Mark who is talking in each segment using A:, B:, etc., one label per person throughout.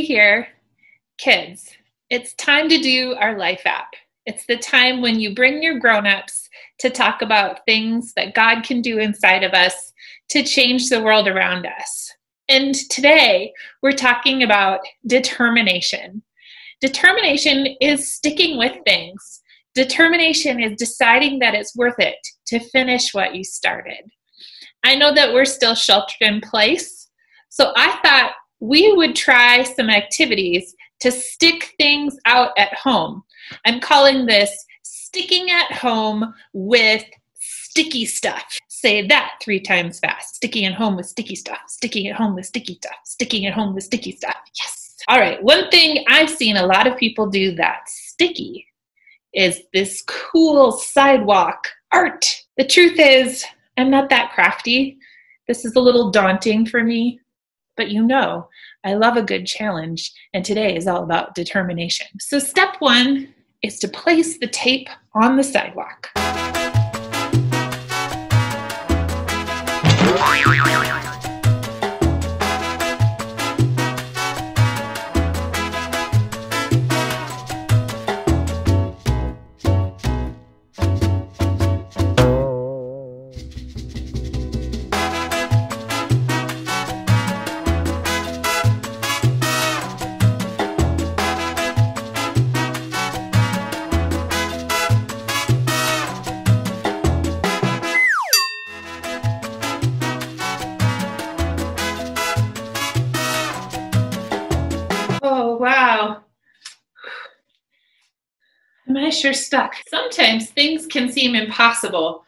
A: here. Kids, it's time to do our life app. It's the time when you bring your grown-ups to talk about things that God can do inside of us to change the world around us. And today we're talking about determination. Determination is sticking with things. Determination is deciding that it's worth it to finish what you started. I know that we're still sheltered in place, so I thought we would try some activities to stick things out at home. I'm calling this sticking at home with sticky stuff. Say that three times fast. Sticking at home with sticky stuff. Sticking at home with sticky stuff. Sticking at home with sticky stuff. Yes. All right. One thing I've seen a lot of people do that's sticky is this cool sidewalk art. The truth is, I'm not that crafty. This is a little daunting for me. But you know, I love a good challenge, and today is all about determination. So, step one is to place the tape on the sidewalk. I sure stuck? Sometimes things can seem impossible,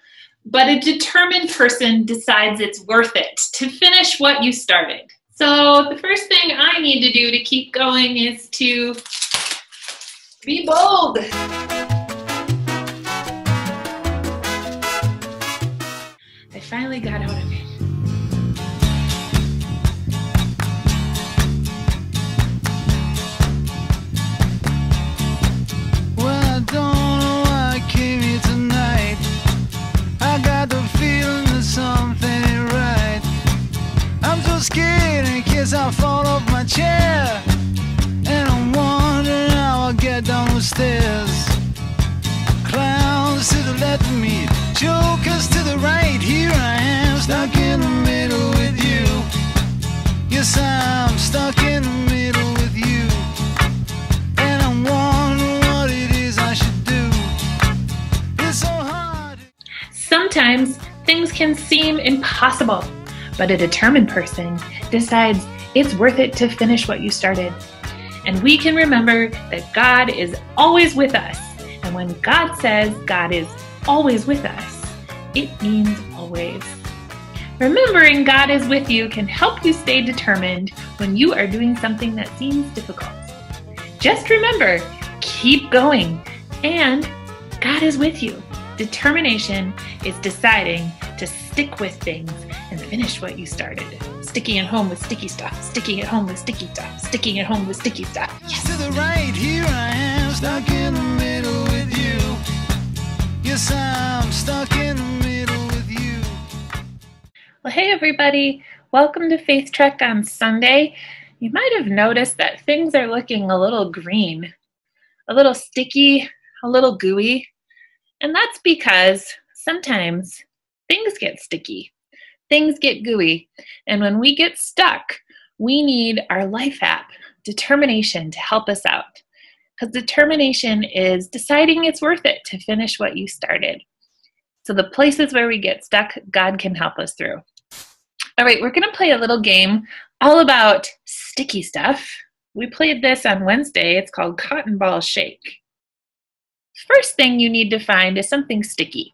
A: but a determined person decides it's worth it to finish what you started. So the first thing I need to do to keep going is to be bold. I finally got out of it.
B: I fall off my chair. And I'm wondering how I'll get down the stairs. Clowns to the left of me Jokers to the right. Here I am stuck in the middle with you. Yes, I'm stuck in the middle with you. And I'm wondering what it is I should do. It's so hard
A: Sometimes things can seem impossible but a determined person decides it's worth it to finish what you started. And we can remember that God is always with us. And when God says God is always with us, it means always. Remembering God is with you can help you stay determined when you are doing something that seems difficult. Just remember, keep going, and God is with you. Determination is deciding to stick with things and finish what you started. Sticking at home with sticky stuff, sticking at home with sticky stuff, sticking at home with sticky stuff.
B: Yes. To the right, here I am, stuck in the middle with you. Yes, I'm stuck in the middle with you.
A: Well, hey everybody, welcome to Faith Trek on Sunday. You might have noticed that things are looking a little green, a little sticky, a little gooey, and that's because sometimes things get sticky, things get gooey. And when we get stuck, we need our life app, determination, to help us out. Because determination is deciding it's worth it to finish what you started. So, the places where we get stuck, God can help us through. All right, we're going to play a little game all about sticky stuff. We played this on Wednesday. It's called Cotton Ball Shake. First thing you need to find is something sticky.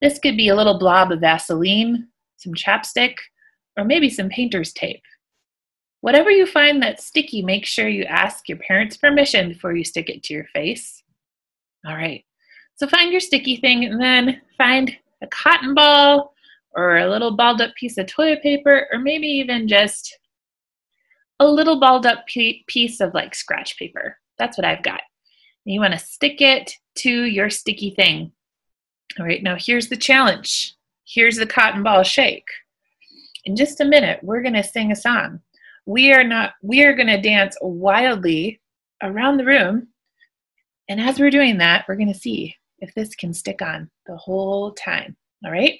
A: This could be a little blob of Vaseline, some chapstick, or maybe some painter's tape. Whatever you find that's sticky, make sure you ask your parents' permission before you stick it to your face. All right, so find your sticky thing and then find a cotton ball or a little balled up piece of toilet paper or maybe even just a little balled up piece of like scratch paper. That's what I've got. And you want to stick it to your sticky thing. All right, now here's the challenge. Here's the cotton ball shake. In just a minute, we're going to sing a song.
C: we are not we are going to dance wildly around the room. And as we're doing that we're going to see if this can stick on the whole time. All right?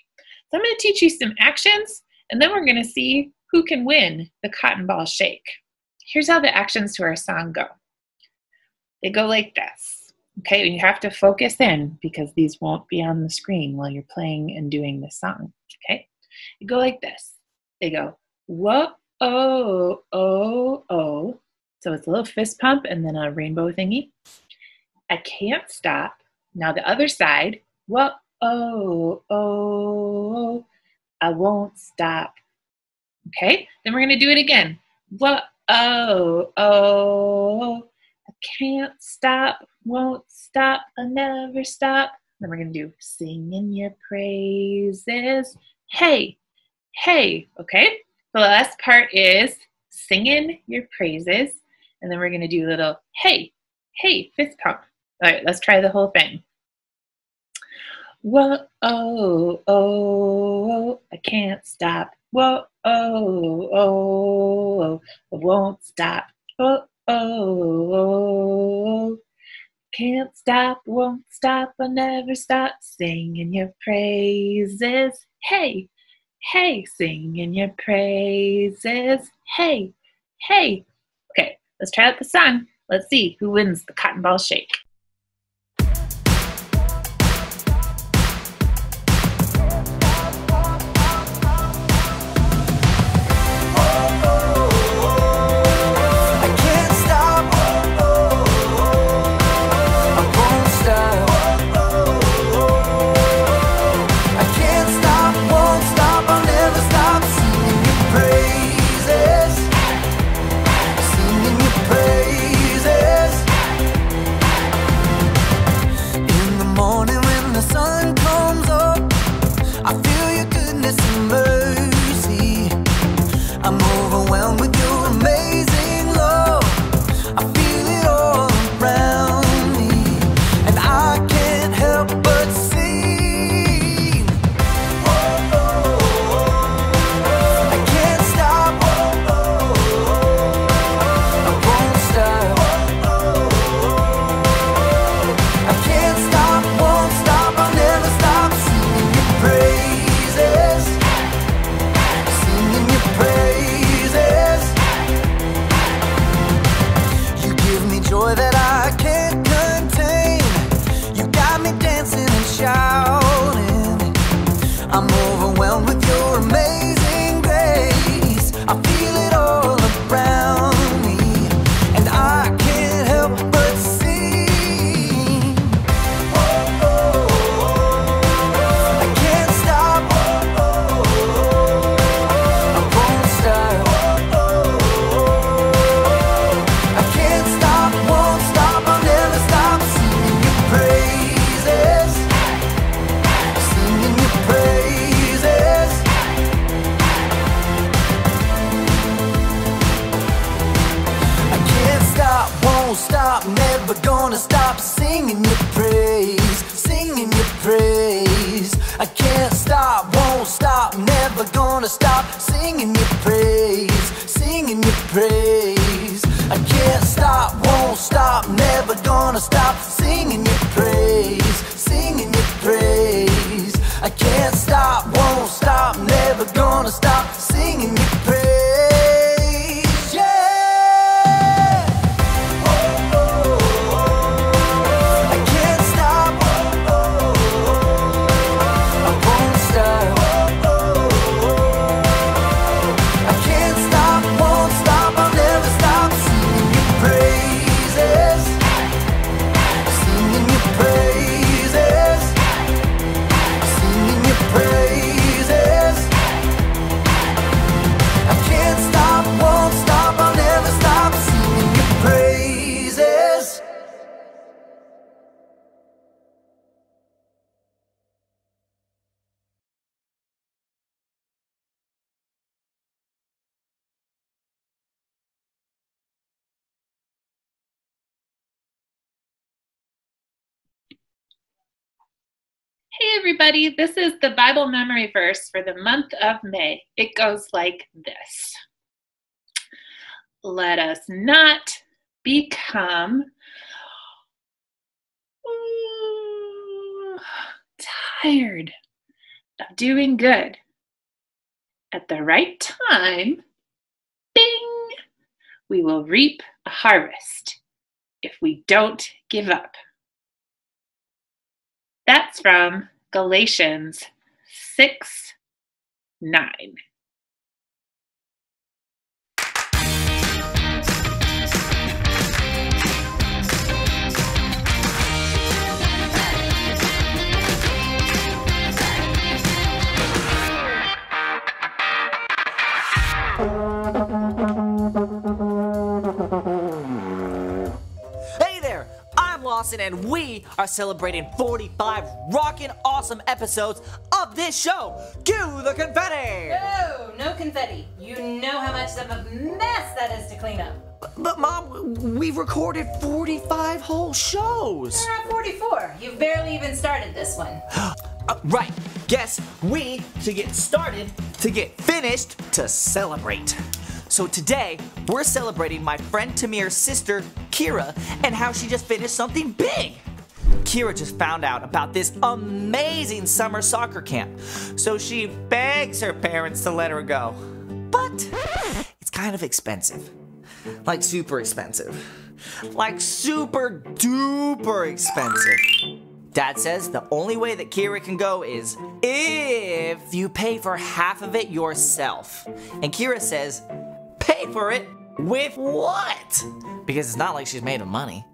C: So i'm going to teach you some actions and then we're going to see who can win the cotton ball shake. Here's how the actions to our song go. They go like this okay you have to focus in because these won't be on the screen while you're playing and doing the song okay they go like this they go whoa oh, oh, oh. So it's a little fist pump and then a rainbow thingy. I can't stop. Now the other side. Whoa, oh, oh. I won't stop. Okay, then we're to do it again. Whoa, oh, oh. I can't stop, won't stop, I'll never stop. Then we're going to do singing your praises. Hey, hey, okay? The last part is singing your praises. And then we're going to do a little hey, hey, fist pump. All right, let's try the whole thing. Whoa, oh, oh, I can't stop. Whoa, oh, oh, I won't stop. Whoa, oh, oh, can't stop, won't stop, I'll never stop singing your praises. Hey, hey, singing your praises. Hey, hey. Okay, let's try out the song. Let's see who wins the cotton ball shake. Hey, everybody, this is the Bible memory verse for the month of May. It goes like this
A: let us not become tired of doing good. At the right time, bing, we will reap a harvest if we don't give up. That's from Galatians 6 9.
D: I'm and we are celebrating 45 rockin' awesome episodes of this show. Cue the confetti!
E: No, no confetti. You know how much of a mess that is to clean up.
D: But, Mom, we've recorded 45 whole shows.
E: At 44. You've barely even started this one.
D: Uh, right, guess we to get started, to get finished, to celebrate. So today, we're celebrating my friend Tamir's sister, Kira, and how she just finished something big. Kira just found out about this amazing summer soccer camp, so she begs her parents to let her go. But it's kind of expensive. Like super expensive. Like super duper expensive. Dad says the only way that Kira can go is if you pay for half of it yourself. And Kira says, for it with what? Because it's not like she's made of money.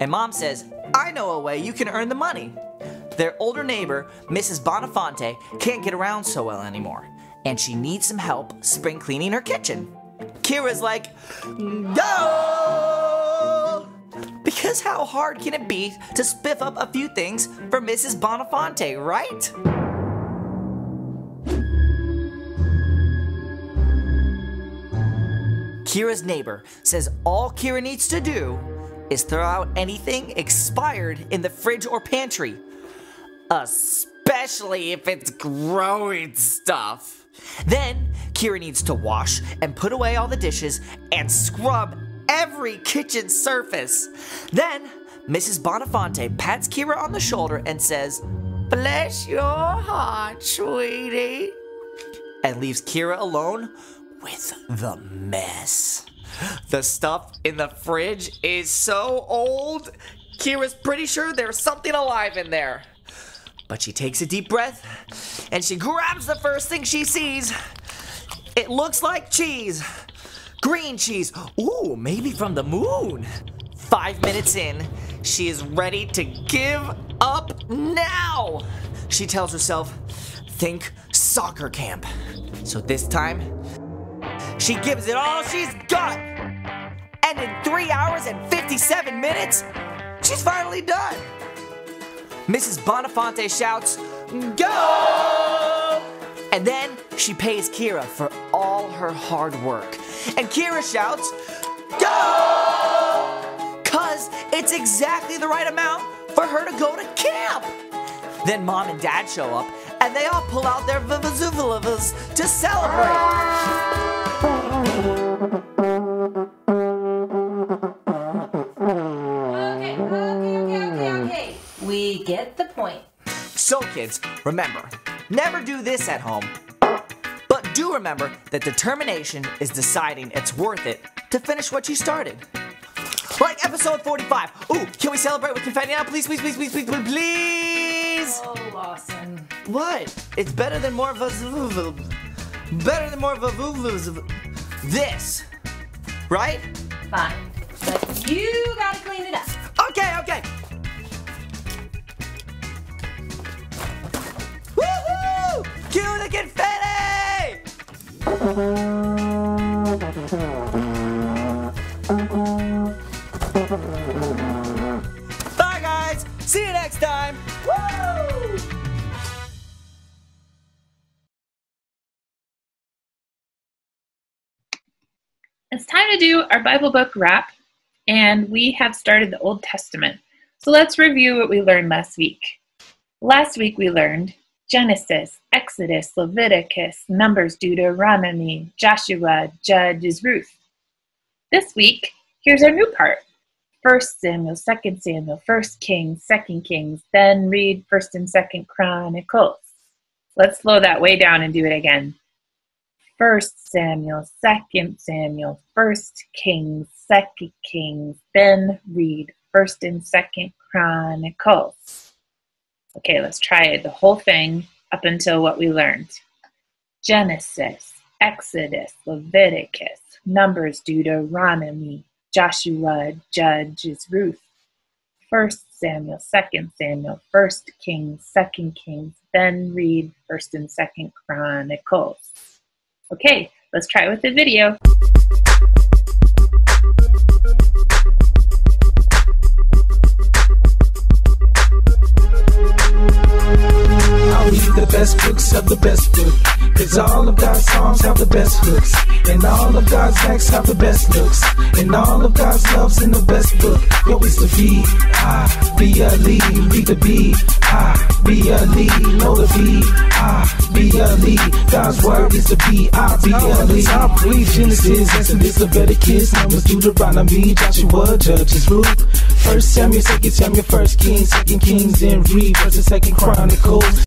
D: And mom says, I know a way you can earn the money. Their older neighbor, Mrs. Bonafonte, can't get around so well anymore. And she needs some help spring cleaning her kitchen. Kira's like, go! Because how hard can it be to spiff up a few things for Mrs. Bonafonte, right? Kira's neighbor says all Kira needs to do is throw out anything expired in the fridge or pantry, especially if it's growing stuff. Then Kira needs to wash and put away all the dishes and scrub every kitchen surface. Then Mrs. Bonafonte pats Kira on the shoulder and says, Bless your heart, sweetie, and leaves Kira alone with the mess. The stuff in the fridge is so old, Kira's pretty sure there's something alive in there. But she takes a deep breath and she grabs the first thing she sees. It looks like cheese. Green cheese. Ooh, maybe from the moon. Five minutes in, she is ready to give up now. She tells herself, think soccer camp. So this time, she gives it all she's got. And in 3 hours and 57 minutes, she's finally done. Mrs. Bonafonte shouts, Go! And then she pays Kira for all her hard work. And Kira shouts, Go! Cause it's exactly the right amount for her to go to camp. Then mom and dad show up and they all pull out their vuvuzelas to celebrate.
E: Okay, okay, okay, okay, hmm. okay. We get the point.
D: So, kids, remember, never do this at home. But do remember that determination is deciding it's worth it to finish what you started. Like episode 45. Ooh, can we celebrate with confetti now? Please, please, please, please, please, please, please.
E: Oh, Lawson.
D: What? It's better than more of a better than more of a this, right?
E: Fine. But you gotta clean it up.
D: Okay, okay. Woohoo! Cue the confetti! Bye, guys. See you next time. Woo!
A: It's time to do our Bible book wrap, and we have started the Old Testament. So let's review what we learned last week. Last week we learned Genesis, Exodus, Leviticus, Numbers, Deuteronomy, Joshua, Judges, Ruth. This week, here's our new part. First Samuel, Second Samuel, First Kings, Second Kings, then read First and Second Chronicles. Let's slow that way down and do it again. First Samuel, Second Samuel, First Kings, Second Kings, then read First and Second Chronicles. Okay, let's try the whole thing up until what we learned. Genesis, Exodus, Leviticus, Numbers, Deuteronomy, Joshua, Judges, Ruth, First Samuel, Second Samuel, First Kings, Second Kings, then read First and Second Chronicles. Okay, let's try it with the video.
F: Best books of the best book. Cause all of God's songs have the best hooks. And all of God's acts have the best looks. And all of God's love's in the best book. Yo, it's the ah, B, I, B, L, E. Read the B, I, B, ah, L, E. Know the ah, B, I, B, L, E. God's word is the B, I, B, L, E. Top read Genesis, Exodus, Leviticus, Numbers, Deuteronomy, Joshua, Judges, Ruth. First Samuel, Second Samuel, First Kings, Second Kings, and read and Second Chronicles.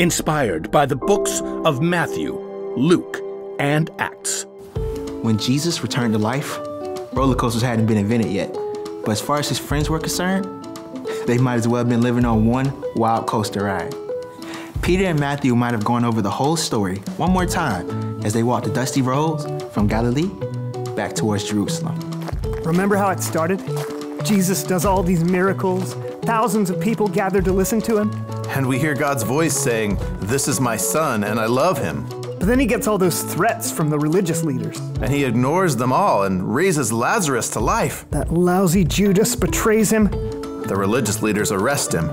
G: inspired by the books of Matthew, Luke, and Acts.
C: When Jesus returned to life, roller coasters hadn't been invented yet. But as far as his friends were concerned, they might as well have been living on one wild coaster ride. Peter and Matthew might have gone over the whole story one more time as they walked the dusty roads from Galilee back towards Jerusalem.
H: Remember how it started? Jesus does all these miracles, thousands of people gather to listen to him.
I: And we hear God's voice saying, This is my son, and I love him.
H: But then he gets all those threats from the religious leaders.
I: And he ignores them all and raises Lazarus to life.
H: That lousy Judas betrays him,
I: The religious leaders arrest him,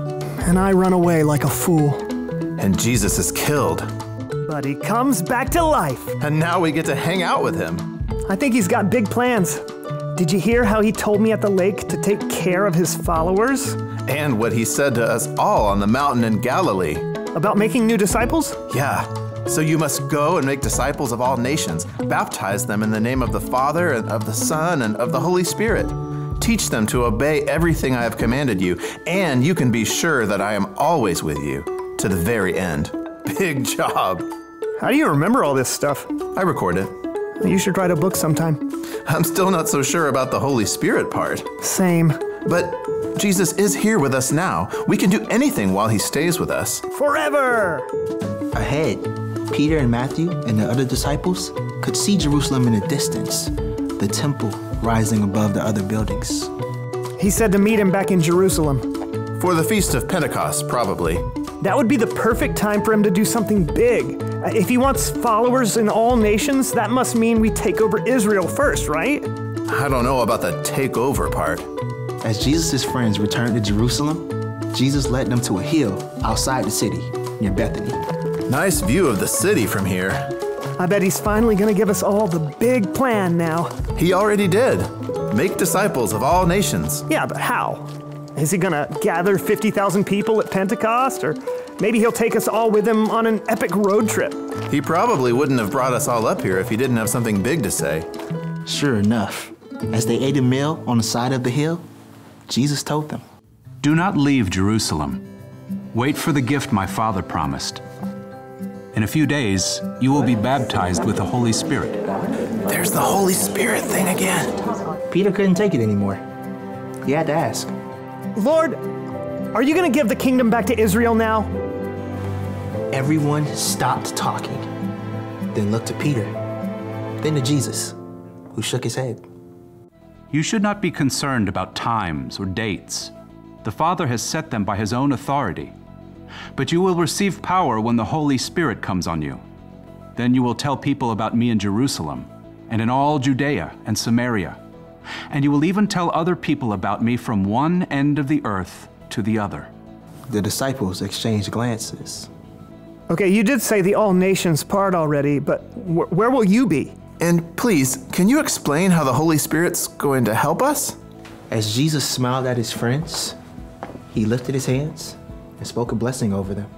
H: and I run away like a fool.
I: and Jesus is killed.
H: But he comes back to life.
I: And now we get to hang out with him.
H: I think he's got big plans. Did you hear how he told me at the lake to take care of his followers?
I: And what he said to us all on the mountain in Galilee.
H: About making new disciples?
I: Yeah. So you must go and make disciples of all nations, baptize them in the name of the Father, and of the Son, and of the Holy Spirit. Teach them to obey everything I have commanded you, and you can be sure that I am always with you to the very end. Big job.
H: How do you remember all this stuff?
I: I record it.
H: You should write a book sometime.
I: I'm still not so sure about the Holy Spirit part.
H: Same.
I: But Jesus is here with us now. We can do anything while he stays with us.
H: Forever!
C: Ahead, Peter and Matthew and the other disciples could see Jerusalem in the distance, the temple rising above the other buildings.
H: He said to meet him back in Jerusalem.
I: For the Feast of Pentecost, probably.
H: That would be the perfect time for him to do something big. Uh, If he wants followers in all nations, that must mean we take over Israel first, right?
I: I don't know about the takeover part.
C: As Jesus' friends returned to Jerusalem, Jesus led them to a hill outside the city near Bethany.
I: Nice view of the city from here.
H: I bet he's finally gonna give us all the big plan now.
I: He already did. Make disciples of all nations.
H: Yeah, but how? Is he gonna gather 50,000 people at Pentecost? Or maybe he'll take us all with him on an epic road trip?
I: He probably wouldn't have brought us all up here if he didn't have something big to say.
C: Sure enough, as they ate a meal on the side of the hill, Jesus told them,
J: Do not leave Jerusalem. Wait for the gift my Father promised. In a few days, you will be baptized with the Holy Spirit.
I: There's the Holy Spirit thing again.
C: Peter couldn't take it anymore. He had to ask,
H: Lord, are you gonna give the kingdom back to Israel now?
C: Everyone stopped talking, then looked to Peter, then to Jesus, who shook his head.
J: You should not be concerned about times or dates. The Father has set them by His own authority. But you will receive power when the Holy Spirit comes on you. Then you will tell people about me in Jerusalem, and in all Judea and Samaria, And you will even tell other people about me from one end of the earth to the other.
C: The disciples exchanged glances.
H: Okay, you did say the all nations part already, but wh- where will you be?
I: And please, can you explain how the Holy Spirit's going to help us?
C: As Jesus smiled at his friends, he lifted his hands and spoke a blessing over them.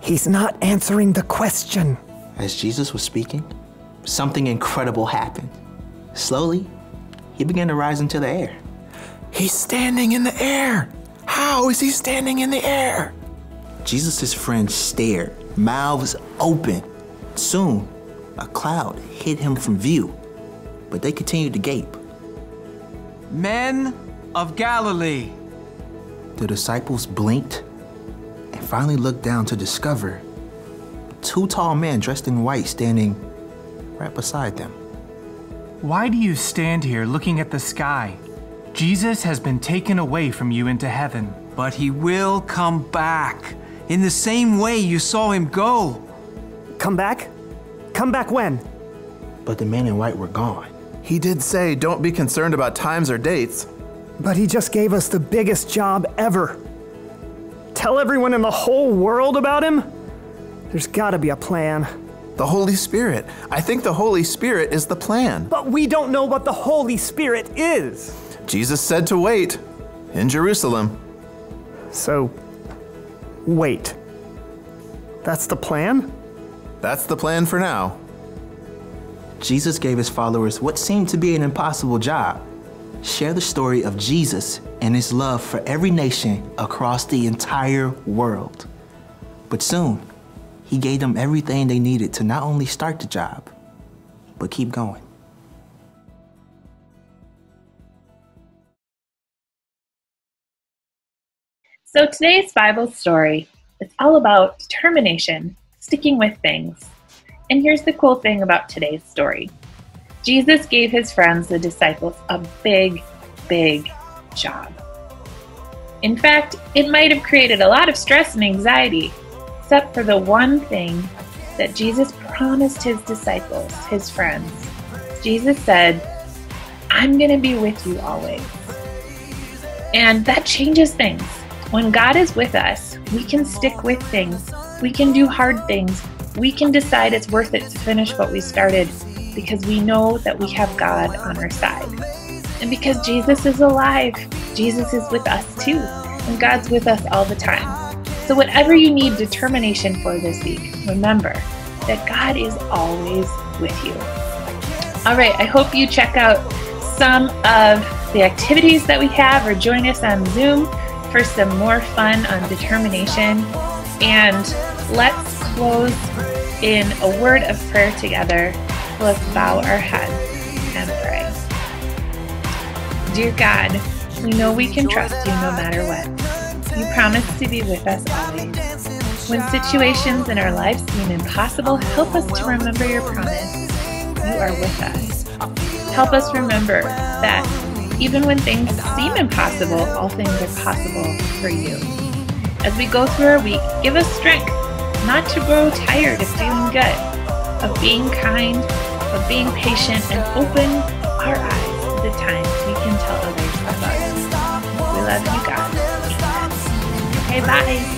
H: He's not answering the question.
C: As Jesus was speaking, something incredible happened. Slowly, he began to rise into the air.
I: He's standing in the air. How is he standing in the air?
C: Jesus' friends stared, mouths open. Soon, a cloud hid him from view, but they continued to gape.
K: Men of Galilee.
C: The disciples blinked and finally looked down to discover two tall men dressed in white standing right beside them.
K: Why do you stand here looking at the sky? Jesus has been taken away from you into heaven, but he will come back in the same way you saw him go.
H: Come back? Come back when?
C: But the men in white were gone.
I: He did say, don't be concerned about times or dates.
H: But he just gave us the biggest job ever. Tell everyone in the whole world about him? There's gotta be a plan.
I: The Holy Spirit. I think the Holy Spirit is the plan.
H: But we don't know what the Holy Spirit is.
I: Jesus said to wait in Jerusalem.
H: So, wait. That's the plan?
I: That's the plan for now.
C: Jesus gave his followers what seemed to be an impossible job share the story of Jesus and his love for every nation across the entire world. But soon, he gave them everything they needed to not only start the job, but keep going.
A: So today's Bible story is all about determination, sticking with things. And here's the cool thing about today's story Jesus gave his friends, the disciples, a big, big job. In fact, it might have created a lot of stress and anxiety, except for the one thing that Jesus promised his disciples, his friends. Jesus said, I'm going to be with you always. And that changes things. When God is with us, we can stick with things. We can do hard things. We can decide it's worth it to finish what we started because we know that we have God on our side. And because Jesus is alive, Jesus is with us too. And God's with us all the time. So, whatever you need determination for this week, remember that God is always with you. All right, I hope you check out some of the activities that we have or join us on Zoom for some more fun on determination. And let's close in a word of prayer together. Let's bow our heads and pray. Dear God, we know we can trust you no matter what. You promise to be with us always. When situations in our lives seem impossible, help us to remember your promise. You are with us. Help us remember that even when things seem impossible, all things are possible for you. As we go through our week, give us strength not to grow tired of doing good, of being kind, of being patient, and open our eyes to the times we can tell others about you. We love you. Amen. Okay, bye.